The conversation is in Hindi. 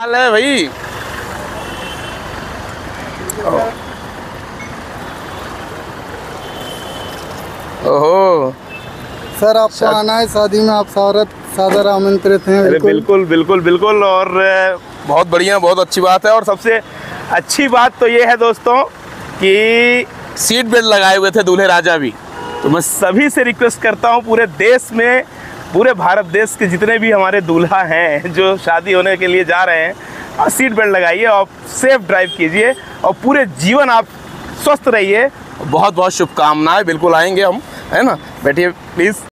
हाल है भाई? ओहो। सर आपको आना है शादी में आप सारत सादर आमंत्रित हैं अरे बिल्कुल। बिल्कुल बिल्कुल बिल्कुल और बहुत बढ़िया बहुत अच्छी बात है और सबसे अच्छी बात तो ये है दोस्तों कि सीट बेल्ट लगाए हुए थे दूल्हे राजा भी। तो मैं सभी से रिक्वेस्ट करता हूँ पूरे देश में पूरे भारत देश के जितने भी हमारे दूल्हा हैं, जो शादी होने के लिए जा रहे हैं और सीट बेल्ट लगाइए और सेफ़ ड्राइव कीजिए और पूरे जीवन आप स्वस्थ रहिए। बहुत बहुत शुभकामनाएँ, बिल्कुल आएँगे हम, है ना? बैठिए प्लीज़